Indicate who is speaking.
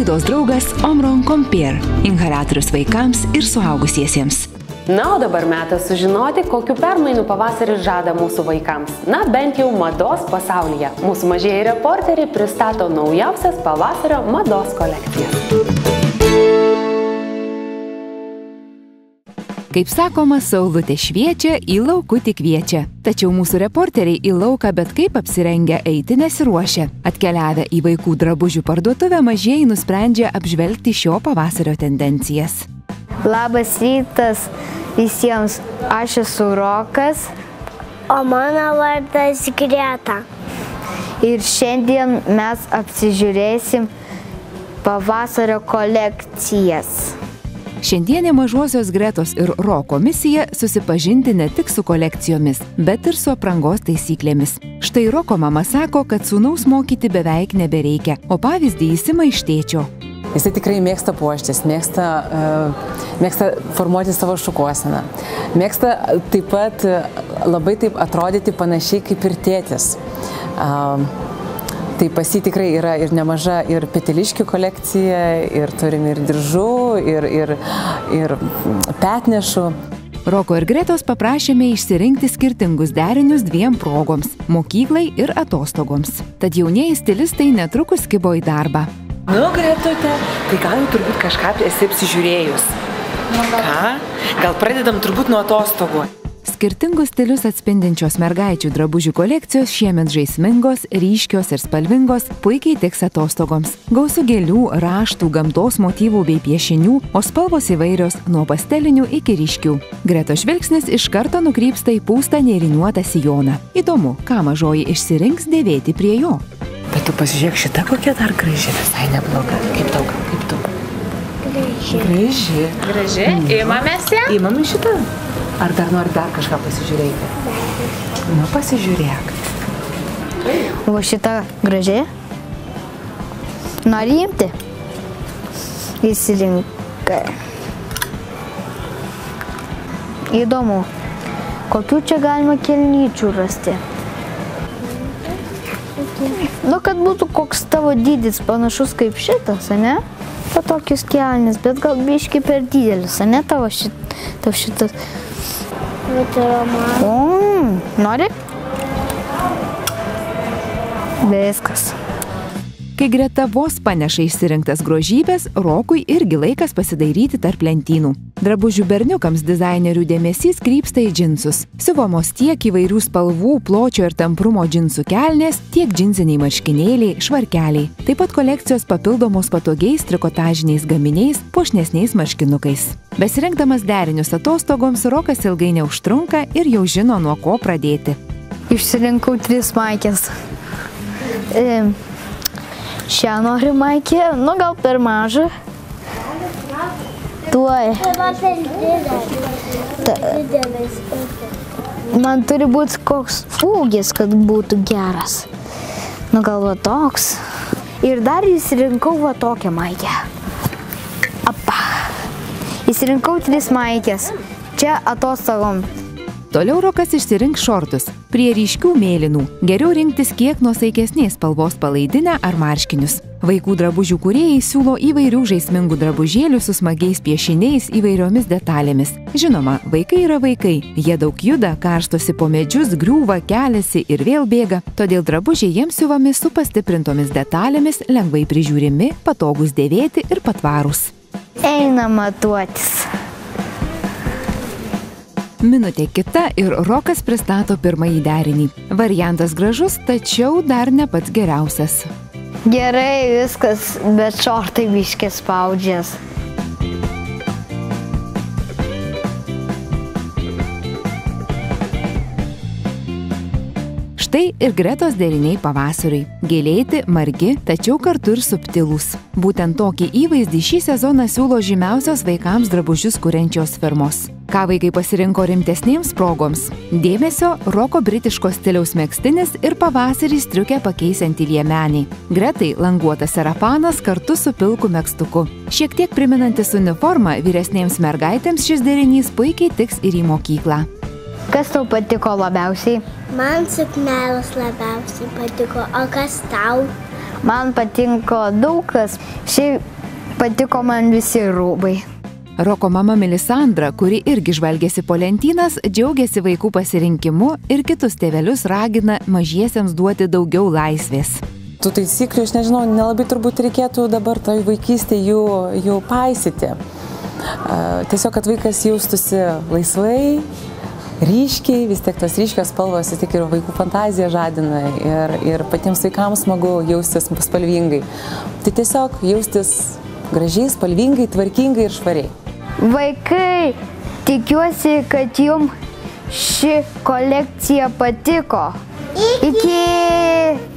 Speaker 1: laidos draugas Omron Compare - inhalatorius vaikams ir suaugusiesiems.
Speaker 2: Na, o dabar metas sužinoti, kokiu permainų pavasaris žada mūsų vaikams. Na, bent jau mados pasaulyje. Mūsų mažieji reporteriai pristato naujausias pavasario mados kolekcijas.
Speaker 1: Kaip sakoma, saulutė šviečia, į laukutį kviečia. Tačiau mūsų reporteriai į lauką bet kaip apsirengę eiti nesiruošia. Atkeliavę į vaikų drabužių parduotuvę, mažieji nusprendžia apžvelgti šio pavasario tendencijas.
Speaker 3: Labas rytas visiems, aš esu Rokas.
Speaker 4: O mano vardas Greta.
Speaker 3: Ir šiandien mes apsižiūrėsim pavasario kolekcijas.
Speaker 1: Šiandienė mažosios Gretos ir Roko misija susipažinti ne tik su kolekcijomis, bet ir su aprangos taisyklėmis. Štai Roko mama sako, kad sūnaus mokyti beveik nebereikia, o pavyzdį įsima iš tėčio.
Speaker 5: Jisai tikrai mėgsta puoštis, mėgsta, uh, mėgsta formuoti savo šukuoseną. Mėgsta taip pat labai taip atrodyti panašiai kaip ir tėtis. Tai pas jį tikrai yra ir nemaža ir peteliškių kolekcija, ir turim ir diržų, ir, ir, ir petnešų.
Speaker 1: Roko ir Gretos paprašėme išsirinkti skirtingus derinius dviem progoms - mokyklai ir atostogoms. Tad jaunieji stilistai netrukus kibo į darbą.
Speaker 6: Nu, Gretute, tai gal jau turbūt kažką esi apsižiūrėjus. Ką? Gal pradedam turbūt nuo atostogų.
Speaker 1: Skirtingus stilius atspindinčios mergaičių drabužių kolekcijos šiemet žaismingos, ryškios ir spalvingos puikiai tiks atostogoms. Gausų gėlių, raštų, gamtos motyvų bei piešinių, o spalvos įvairios nuo pastelinių iki ryškių. Greto žvilgsnis iš karto nukrypsta į pūstą neriniuotą sijoną. Įdomu, ką mažoji išsirinks dėvėti prie jo.
Speaker 6: Bet tu pasižiūrėk, šita kokia dar graži, visai nebloga. Kaip tau, kaip tu?
Speaker 4: Graži.
Speaker 6: Graži.
Speaker 7: Graži, imamės ją.
Speaker 6: Įmami šitą. Ar dar nori dar kažką pasižiūrėti? Nu, pasižiūrėk.
Speaker 3: O šita gražiai? Nori imti? Įsirinkai. Įdomu, kokių čia galima kelnyčių rasti? Nu, kad būtų koks tavo dydis panašus kaip šitas, ne? Pa tokius kelnis, bet gal biški per didelis, ne tavo, šit, tavo šitas.
Speaker 4: Bet yra man.
Speaker 3: O, nori?
Speaker 1: Kai greta vos paneša išsirinktas grožybės, Rokui irgi laikas pasidairyti tarp lentynų. Drabužių berniukams dizainerių dėmesys krypsta į džinsus. Siuvamos tiek įvairių spalvų, pločio ir tamprumo džinsų kelnės, tiek džinsiniai marškinėliai, švarkeliai. Taip pat kolekcijos papildomos patogiais trikotažiniais gaminiais, puošnesniais marškinukais. Besirinkdamas derinius atostogoms, Rokas ilgai neužtrunka ir jau žino, nuo ko pradėti.
Speaker 3: Išsirinkau tris maikės. E, šią noriu maikė, nu gal per mažą. Tuoj. Ta, man turi būti koks ūgis, kad būtų geras. Nu gal va toks. Ir dar įsirinkau va tokią maikę. Apa. Įsirinkau tris maikės. Čia atostogom.
Speaker 1: Toliau Rokas išsirinks šortus. Prie ryškių mėlynų geriau rinktis kiek nusaikesnės spalvos palaidinę ar marškinius. Vaikų drabužių kuriejai siūlo įvairių žaismingų drabužėlių su smagiais piešiniais įvairiomis detalėmis. Žinoma, vaikai yra vaikai. Jie daug juda, karstosi po medžius, griūva, keliasi ir vėl bėga. Todėl drabužiai jiems siuvami su pastiprintomis detalėmis, lengvai prižiūrimi, patogus dėvėti ir patvarūs.
Speaker 3: Eina matuotis.
Speaker 1: Minutė kita ir Rokas pristato pirmąjį derinį. Variantas gražus, tačiau dar ne pats geriausias.
Speaker 3: Gerai viskas, bet šortai biškės spaudžės.
Speaker 1: Štai ir Gretos deriniai pavasariui. Gėlėti, margi, tačiau kartu ir subtilūs. Būtent tokį įvaizdį šį sezoną siūlo žymiausios vaikams drabužius kuriančios firmos. Ką vaikai pasirinko rimtesnėms progoms? Dėmesio - roko britiško stiliaus mėgstinis ir pavasarį striukę pakeisianti liemenį. Gretai languotas serapanas kartu su pilku mėgstuku. Šiek tiek priminantis uniformą vyresnėms mergaitėms šis derinys puikiai tiks ir į mokyklą.
Speaker 3: Kas tau patiko labiausiai?
Speaker 4: Man suknelis labiausiai patiko, o kas tau?
Speaker 3: Man patinka daug kas. Šiaip patiko man visi rūbai.
Speaker 1: Roko mama Melisandra, kuri irgi žvalgėsi po lentynas, džiaugiasi vaikų pasirinkimu ir kitus tėvelius ragina mažiesiems duoti daugiau laisvės.
Speaker 5: Tų taisyklių, aš nežinau, nelabai turbūt reikėtų dabar toj vaikystėje jų, jų paisyti. Tiesiog, kad vaikas jaustųsi laisvai, ryškiai, vis tiek tos ryškios spalvos, vis tiek ir vaikų fantaziją žadina ir, ir patiems vaikams smagu jaustis spalvingai. Tai tiesiog jaustis gražiai, spalvingai, tvarkingai ir švariai.
Speaker 3: Vaikai, tikiuosi, kad jums ši kolekcija patiko. Iki.